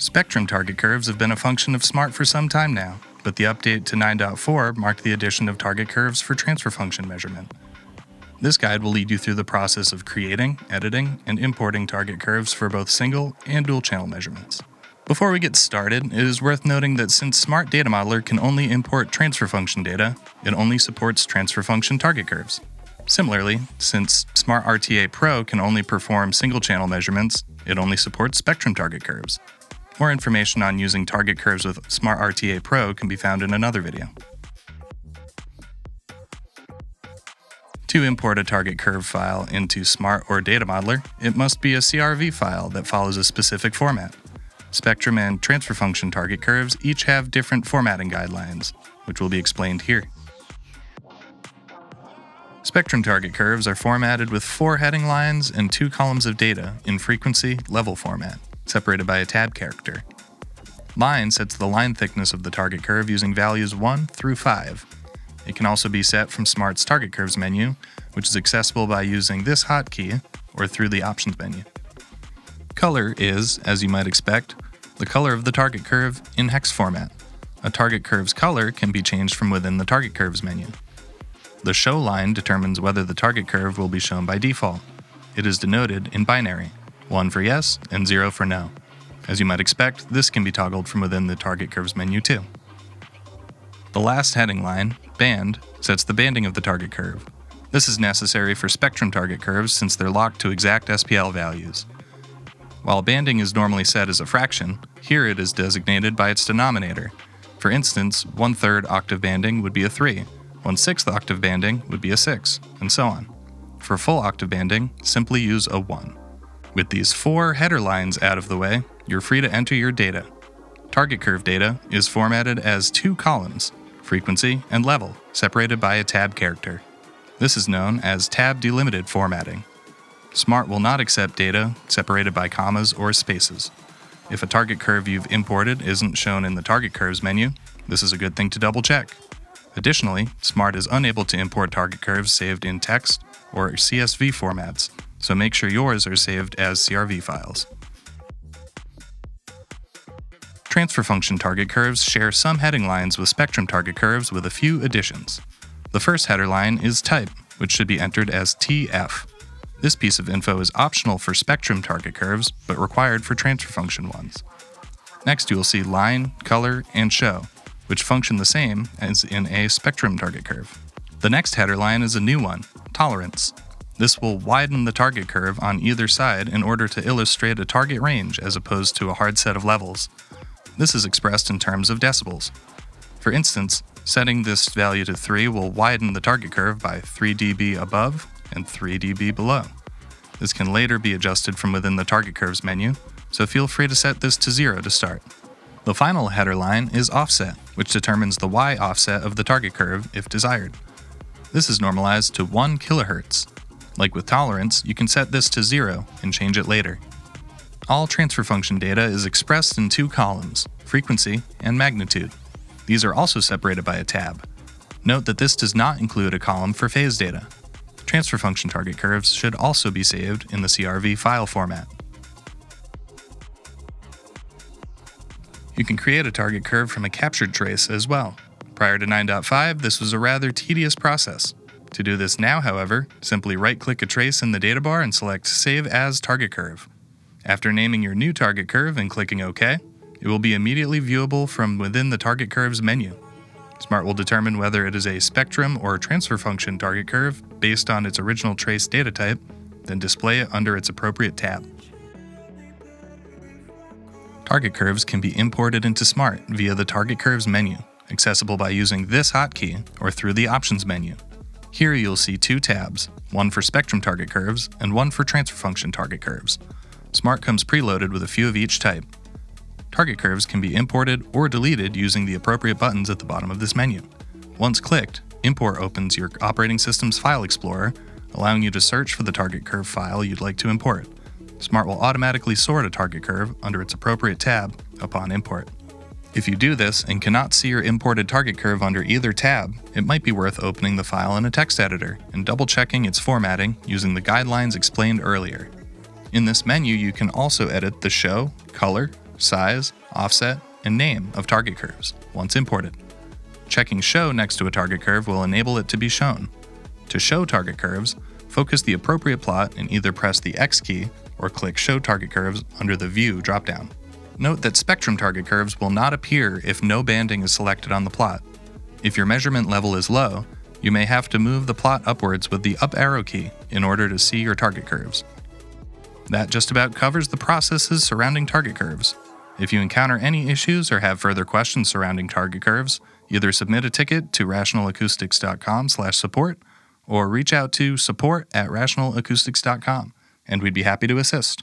Spectrum target curves have been a function of Smaart for some time now, but the update to 9.4 marked the addition of target curves for transfer function measurement. This guide will lead you through the process of creating, editing, and importing target curves for both single and dual channel measurements. Before we get started, it is worth noting that since Smaart Data Modeler can only import transfer function data, it only supports transfer function target curves. Similarly, since Smaart RTA Pro can only perform single channel measurements, it only supports spectrum target curves. More information on using target curves with Smaart RTA Pro can be found in another video. To import a target curve file into Smaart or Data Modeler, it must be a CRV file that follows a specific format. Spectrum and transfer function target curves each have different formatting guidelines, which will be explained here. Spectrum target curves are formatted with four heading lines and two columns of data in frequency level format, separated by a tab character. Line sets the line thickness of the target curve using values 1 through 5, it can also be set from Smaart's Target Curves menu, which is accessible by using this hotkey or through the Options menu. Color is, as you might expect, the color of the target curve in hex format. A target curve's color can be changed from within the Target Curves menu. The show line determines whether the target curve will be shown by default. It is denoted in binary, 1 for yes and 0 for no. As you might expect, this can be toggled from within the Target Curves menu too. The last heading line, band, sets the banding of the target curve. This is necessary for spectrum target curves since they're locked to exact SPL values. While banding is normally set as a fraction, here it is designated by its denominator. For instance, one third octave banding would be a 3, one sixth octave banding would be a 6, and so on. For full octave banding, simply use a 1. With these four header lines out of the way, you're free to enter your data. Target curve data is formatted as two columns, frequency, and level, separated by a tab character. This is known as tab delimited formatting. Smaart will not accept data separated by commas or spaces. If a target curve you've imported isn't shown in the Target Curves menu, this is a good thing to double check. Additionally, Smaart is unable to import target curves saved in text or CSV formats, so make sure yours are saved as CRV files. Transfer function target curves share some heading lines with spectrum target curves with a few additions. The first header line is type, which should be entered as TF. This piece of info is optional for spectrum target curves, but required for transfer function ones. Next, you will see line, color, and show, which function the same as in a spectrum target curve. The next header line is a new one, tolerance. This will widen the target curve on either side in order to illustrate a target range as opposed to a hard set of levels. This is expressed in terms of decibels. For instance, setting this value to 3 will widen the target curve by 3 dB above and 3 dB below. This can later be adjusted from within the target curves menu, so feel free to set this to 0 to start. The final header line is offset, which determines the y offset of the target curve if desired. This is normalized to 1 kHz. Like with tolerance, you can set this to 0 and change it later. All transfer function data is expressed in two columns, frequency and magnitude. These are also separated by a tab. Note that this does not include a column for phase data. Transfer function target curves should also be saved in the CRV file format. You can create a target curve from a captured trace as well. Prior to 9.5, this was a rather tedious process. To do this now, however, simply right-click a trace in the data bar and select Save as Target Curve. After naming your new target curve and clicking OK, it will be immediately viewable from within the Target Curves menu. Smaart will determine whether it is a spectrum or transfer function target curve based on its original trace data type, then display it under its appropriate tab. Target curves can be imported into Smaart via the Target Curves menu, accessible by using this hotkey or through the Options menu. Here you'll see two tabs, one for spectrum target curves and one for transfer function target curves. Smaart comes preloaded with a few of each type. Target curves can be imported or deleted using the appropriate buttons at the bottom of this menu. Once clicked, Import opens your operating system's file explorer, allowing you to search for the target curve file you'd like to import. Smaart will automatically sort a target curve under its appropriate tab upon import. If you do this and cannot see your imported target curve under either tab, it might be worth opening the file in a text editor and double checking its formatting using the guidelines explained earlier. In this menu, you can also edit the show, color, size, offset, and name of target curves once imported. Checking Show next to a target curve will enable it to be shown. To show target curves, focus the appropriate plot and either press the X key or click Show Target Curves under the View dropdown. Note that spectrum target curves will not appear if no banding is selected on the plot. If your measurement level is low, you may have to move the plot upwards with the up arrow key in order to see your target curves. That just about covers the processes surrounding target curves. If you encounter any issues or have further questions surrounding target curves, either submit a ticket to rationalacoustics.com/support or reach out to support at rationalacoustics.com and we'd be happy to assist.